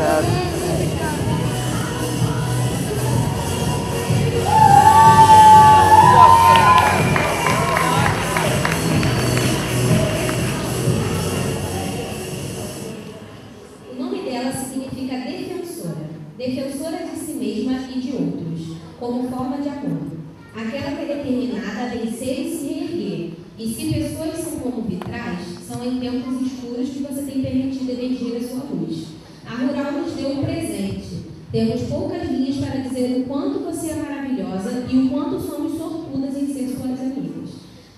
O nome dela significa defensora, defensora de si mesma e de outros, como forma de amor. Aquela que é determinada a vencer e se reerguer, e se pessoas são como vitrais, são em tempos escuros Temos poucas linhas para dizer o quanto você é maravilhosa e o quanto somos sortudas em ser suas amigas.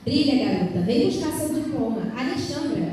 Brilha, garota, vem buscar seu diploma. Alexandra,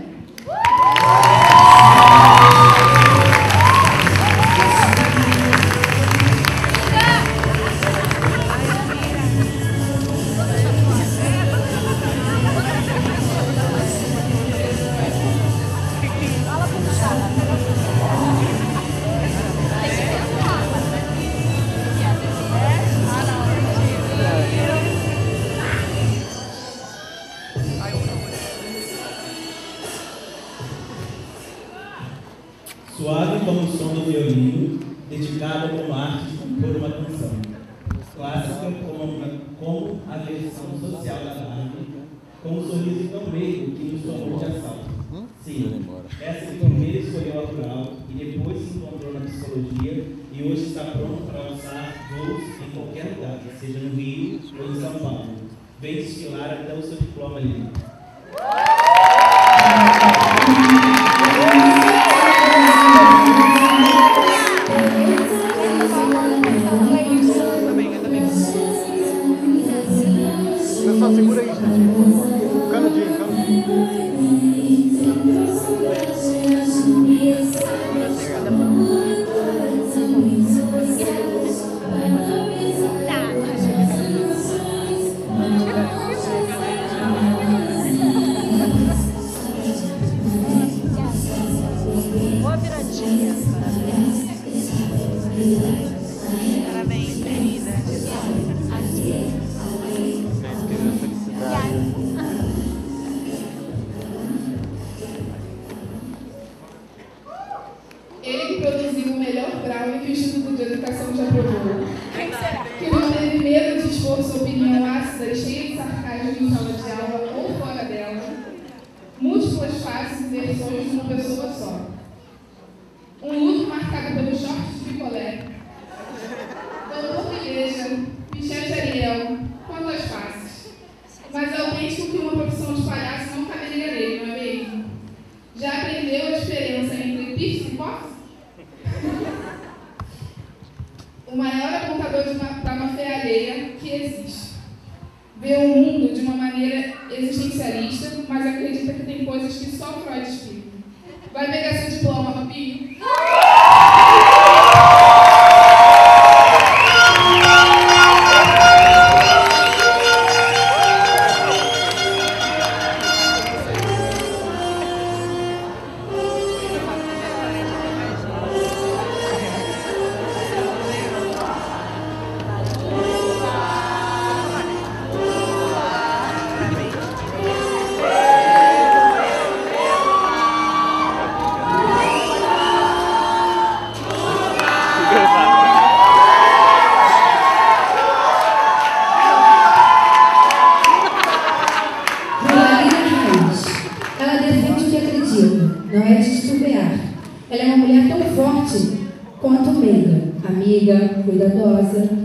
amiga, cuidadosa,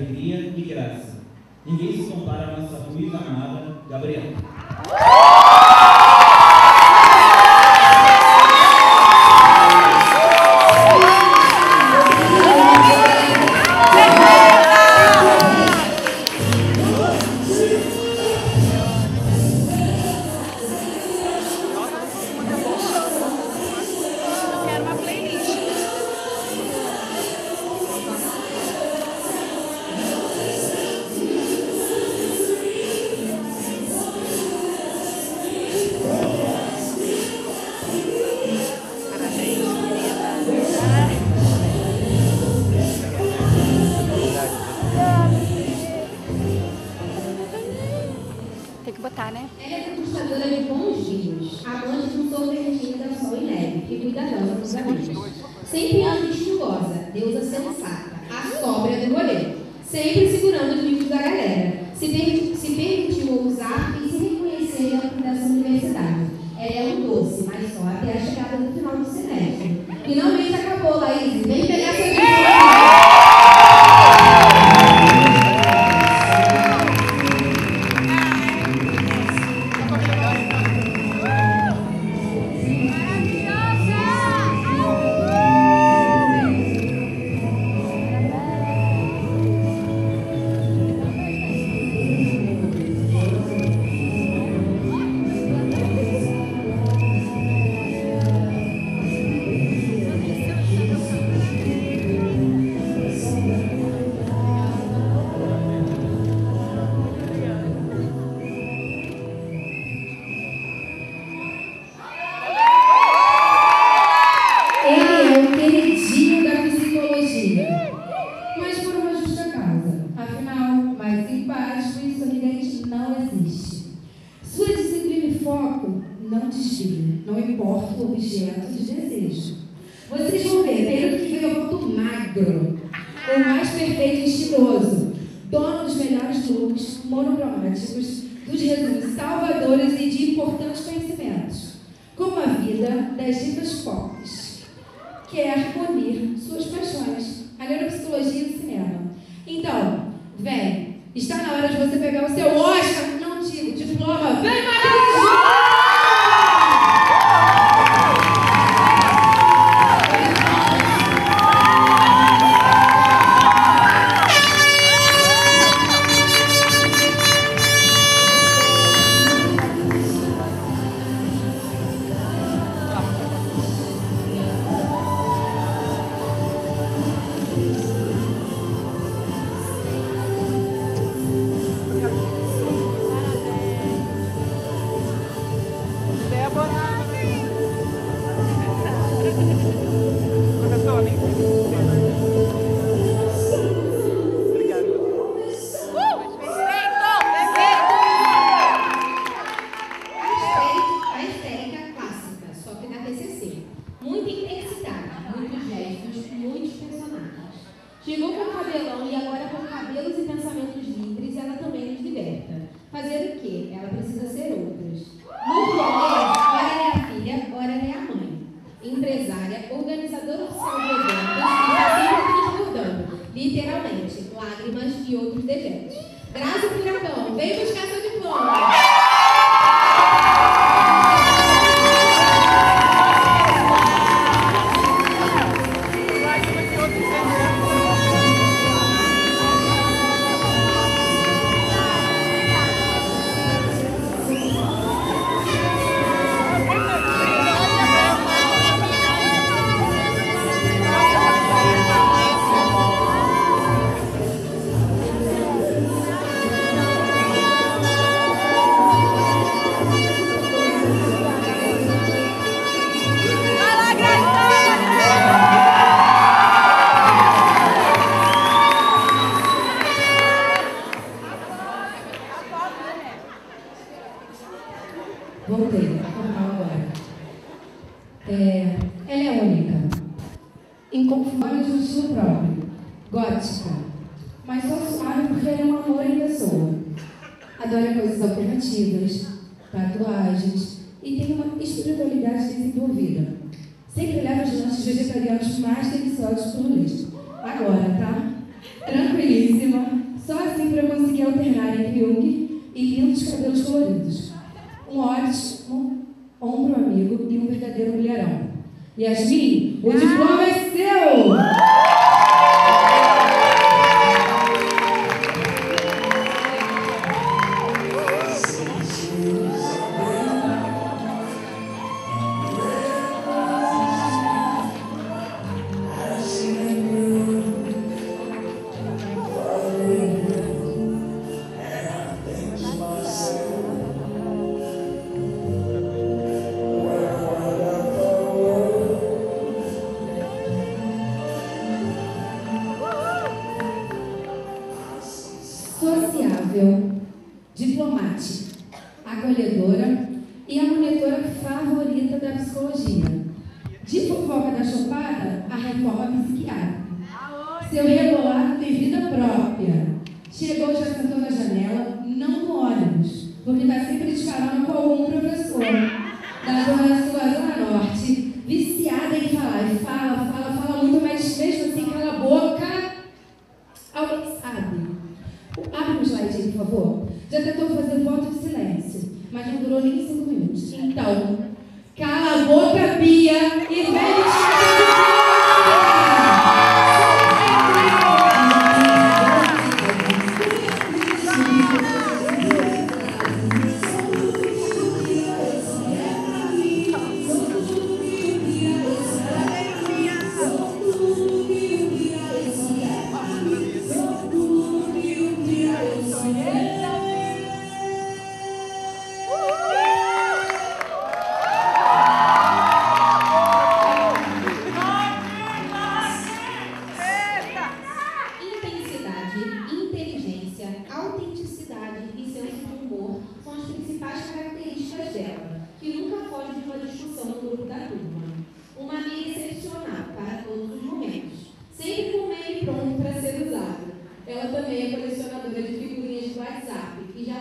alegria e graça. Ninguém se compara à nossa ruim amada Gabriela. trilogia do cinema. Então, vem, está na hora de você pegar o seu Oscar, não digo, diploma, vem! Peruca, cabelão. durou nem cinco minutos. Então, cala a boca, Bia, e.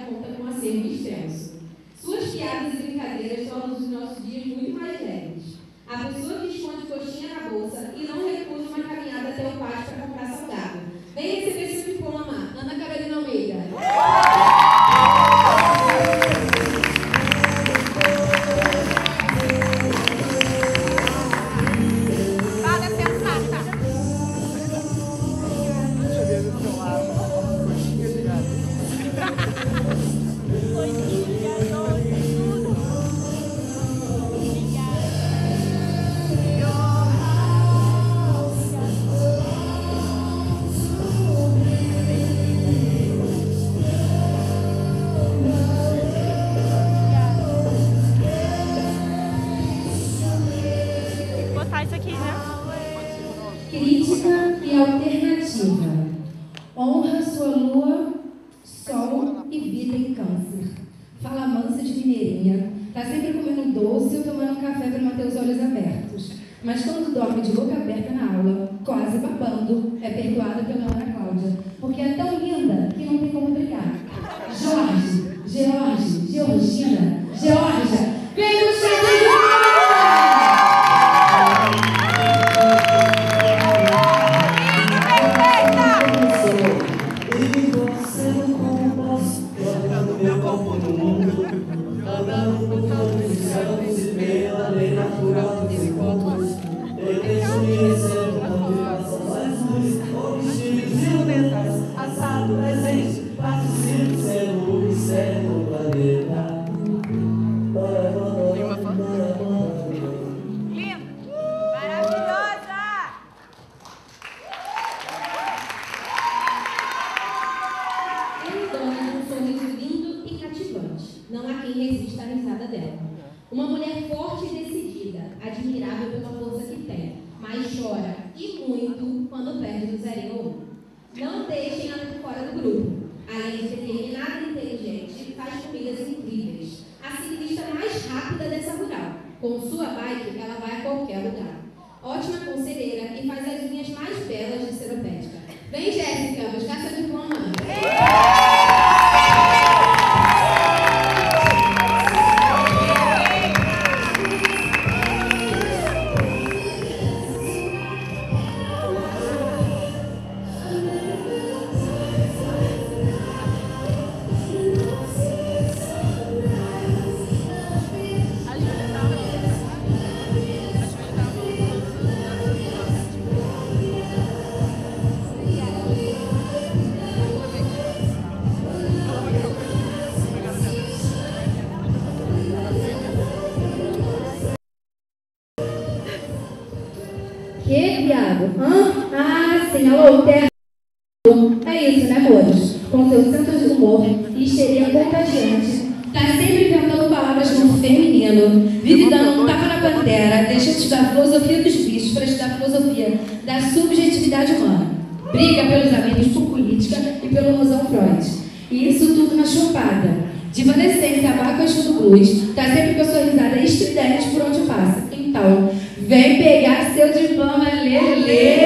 conta com um acervo extenso. Suas piadas e brincadeiras tornam os nossos dias muito mais leves. A pessoa que esconde coxinha na bolsa e não recusa uma caminhada até o pátio para lua, sol e vida em câncer. Fala mansa de mineirinha. Tá sempre comendo doce ou tomando um café para manter os olhos abertos. Mas quando dorme de boca aberta na aula, quase babando, é perdoada pela Ana Cláudia. Porque é tão linda que não tem como brigar. Jorge, George, Georgina, Georgia, seu senso de humor e histeria contagiante. Tá sempre inventando palavras no feminino. Vive dando um tapa na pantera. Deixa de estudar a filosofia dos bichos para estudar a filosofia da subjetividade humana. Briga pelos amigos por política e pelo Rosão Freud. E isso tudo na chupada. Diva decente, tabaco do blues. Tá sempre com a sua risada estridente por onde passa. Então, vem pegar seu diploma, Lelê! Mulher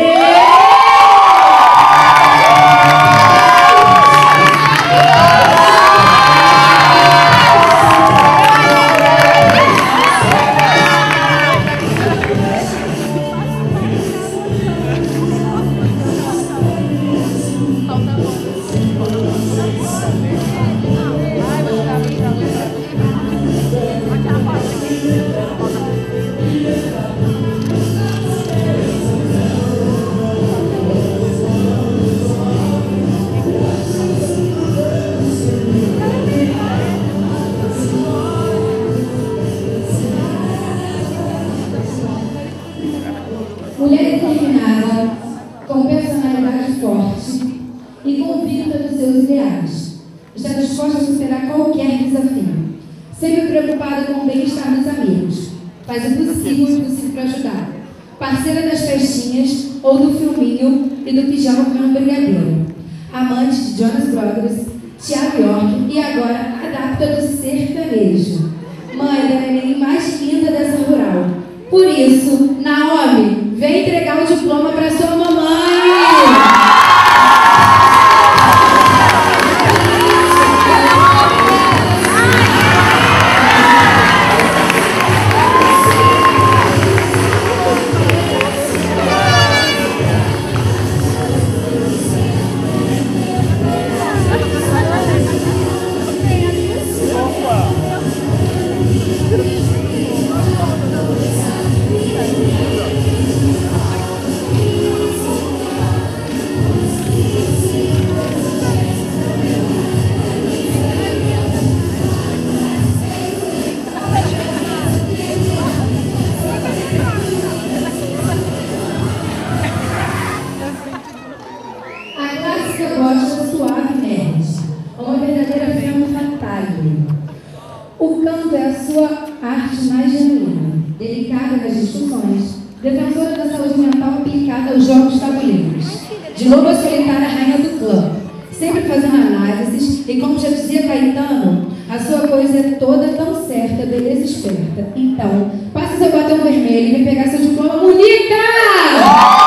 isso, O canto é a sua arte mais genuína, delicada nas discussões, defensora da saúde mental aplicada aos jogos tabuleiros. De loba solitária, rainha do clã, sempre fazendo análises e, como já dizia Caetano, a sua coisa é toda tão certa, beleza esperta. Então, passe seu batom vermelho e pegar seu diploma bonita!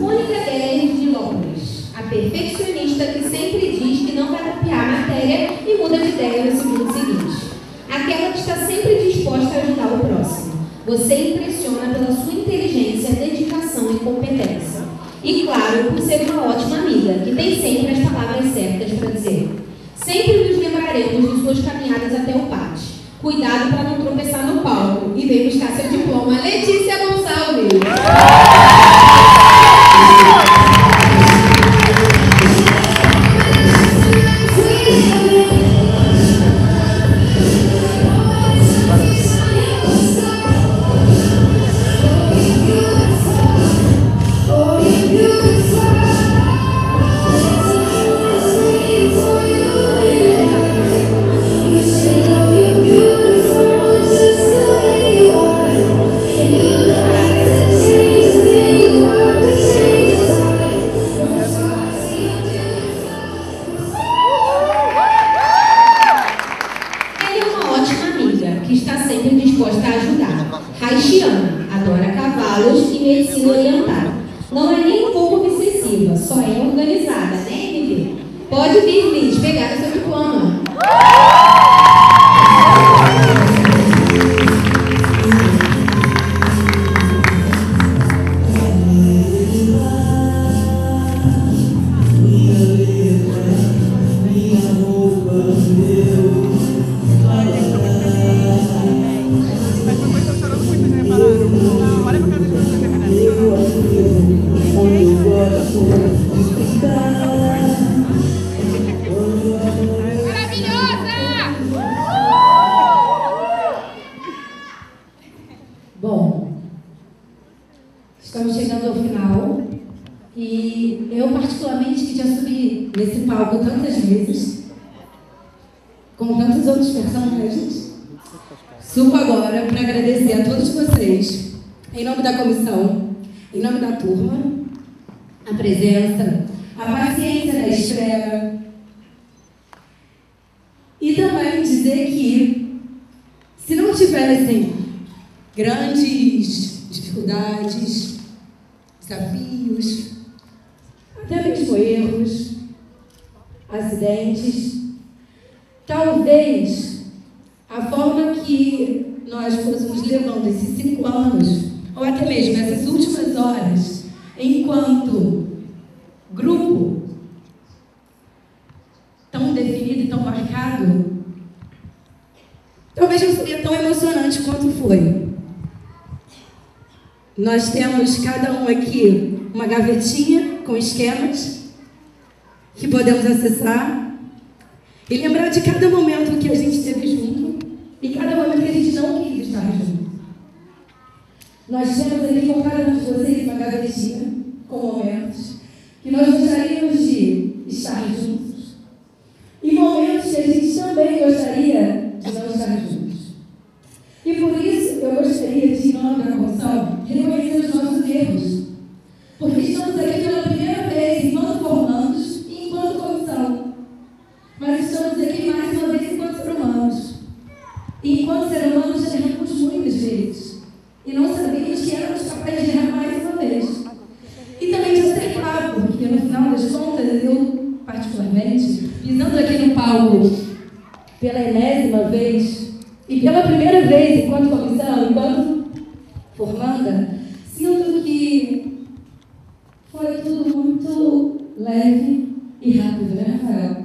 Mônica Guedes de Londres, a perfeccionista que sempre diz que não vai copiar a matéria e muda de ideia no segundo seguinte. Aquela que está sempre disposta a ajudar o próximo. Você impressiona pela sua inteligência, dedicação e competência. E claro, por ser uma ótima amiga, que tem sempre as palavras certas para dizer. Sempre nos lembraremos de suas caminhadas até o pátio. Cuidado para não tropeçar no palco e vem buscar seu diploma. Letícia estamos chegando ao final e eu particularmente que já subi nesse palco tantas vezes, com tantos outros personagens, subo agora para agradecer a todos vocês, em nome da comissão, em nome da turma, a presença, a paciência da espera e também dizer que se não tivessem grandes dificuldades, desafios, até mesmo erros, acidentes. Talvez a forma que nós fôssemos levando esses cinco anos, ou até mesmo essas últimas horas, enquanto grupo tão definido e tão marcado, talvez não seria tão emocionante quanto foi. Nós temos cada um aqui uma gavetinha com esquemas que podemos acessar e lembrar de cada momento que a gente esteve junto e cada momento que a gente não quis estar junto. Nós temos aqui com cada um de vocês uma gavetinha com momentos que nós gostaríamos de estar juntos e momentos que a gente também gostaria de não estar juntos. E por isso nome da comissão, reconhecer os nossos erros. Porque estamos aqui pela primeira vez enquanto formandos e enquanto comissão. Mas estamos aqui mais uma vez enquanto ser humanos. E enquanto ser humanos já erramos muitas vezes. E não sabíamos que éramos capazes de errar mais uma vez. E também de acertar, porque no final das contas, eu, particularmente, pisando aqui no palco pela enésima vez, e pela primeira vez, enquanto comissão, enquanto formanda, sinto que foi tudo muito leve e rápido, né, Rafael?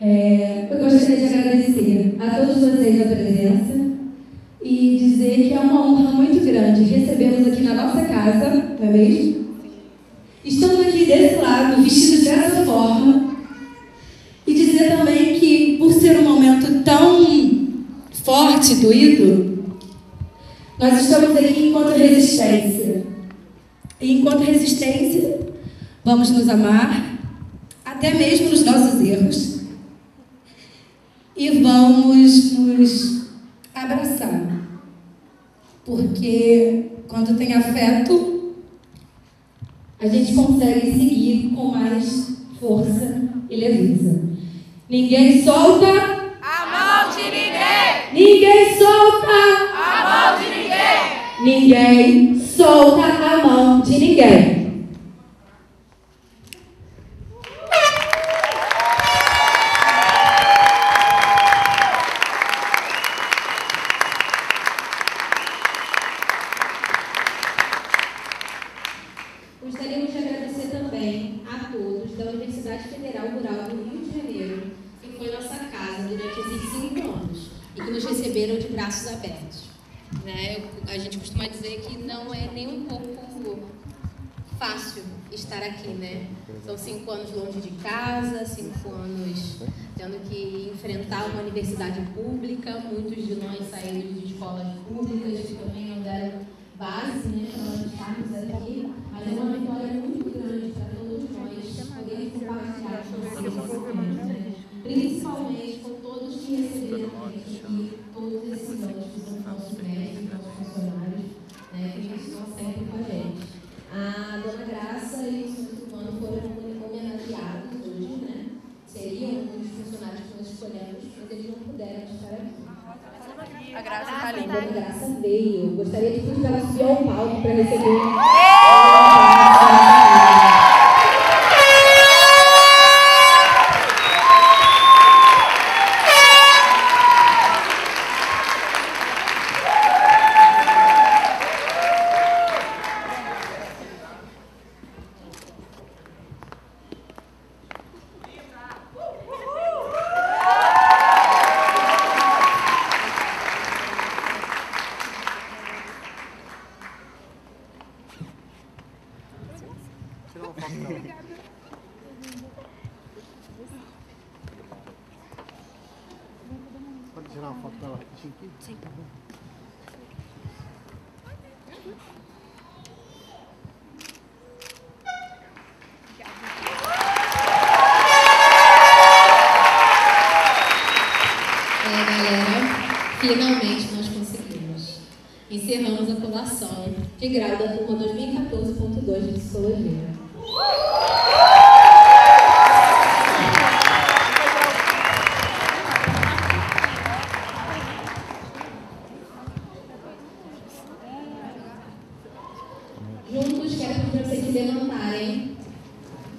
É, eu gostaria de agradecer a todos vocês a presença e dizer que é uma honra muito grande recebê-los aqui na nossa casa, não é mesmo? Estamos aqui desse lado, vestidos dessa forma, e dizer também que, por ser um momento tão forte, doído, nós estamos aqui enquanto resistência. E enquanto resistência, vamos nos amar, até mesmo nos nossos erros, e vamos nos abraçar. Porque quando tem afeto, a gente consegue seguir com mais força e leveza. Ninguém solta, A mão de ninguém! ninguém solta, A mão de ninguém! ninguém solta a mão de ninguém. Gostaríamos de agradecer também a todos da Universidade Federal Rural do Rio de Janeiro, que foi nossa casa durante esses cinco anos e que nos receberam de braços abertos. Né? Eu- A gente costuma dizer que não é nem um pouco fácil estar aqui, né? São cinco anos longe de casa, cinco anos tendo que enfrentar uma universidade pública. Muitos de nós saíram de escolas públicas que também não deram base, né, para nós estarmos aqui. Mas é uma vitória muito grande para todos nós podermos compartilhar com vocês, né? principalmente com todos que receberam a gente aqui, todos esses anos que são nossos médicos, nossos funcionários, né, que estão sempre com a gente. A Dona Graça e o Santo Humano foram homenageados hoje, né? Seriam os funcionários que nós escolhemos, mas eles não puderam estar aqui. A graça tá A ali. Dona Graça veio. Gostaria de ela subir ao palco para receber.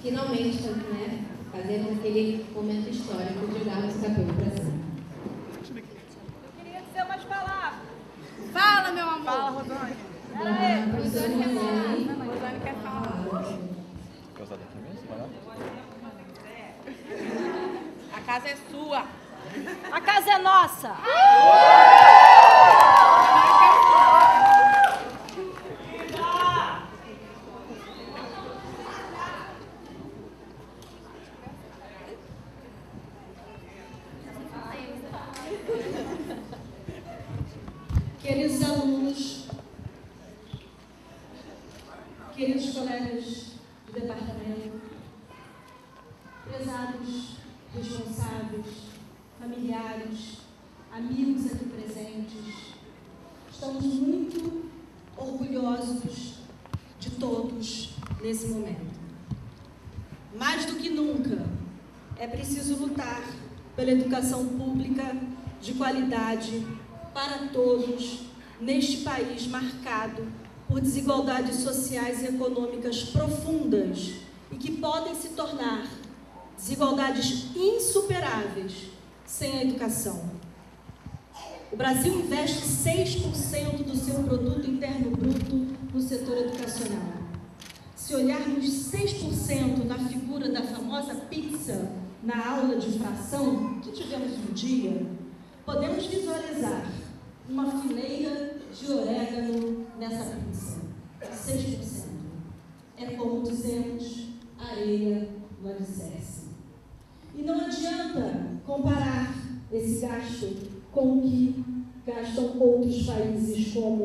Finalmente, né? Fazemos aquele momento histórico de jogarmos o cabelo para cima. Queria dizer umas palavras. Fala, meu amor. Fala, Rosane. A professora Rosane. Rosane quer falar. A casa é sua. A casa é nossa. Queridos alunos, queridos colegas de departamento, prezados responsáveis, familiares, amigos aqui presentes, estamos muito orgulhosos de todos nesse momento. Mais do que nunca, é preciso lutar pela educação pública de qualidade para todos neste país marcado por desigualdades sociais e econômicas profundas e que podem se tornar desigualdades insuperáveis sem a educação. O Brasil investe 6% do seu produto interno bruto no setor educacional. Se olharmos 6% na figura da famosa pizza na aula de fração que tivemos um dia, podemos visualizar uma fileira de orégano nessa pizza. 6%. É como dizemos, areia no alicerce. E não adianta comparar esse gasto com o que gastam outros países como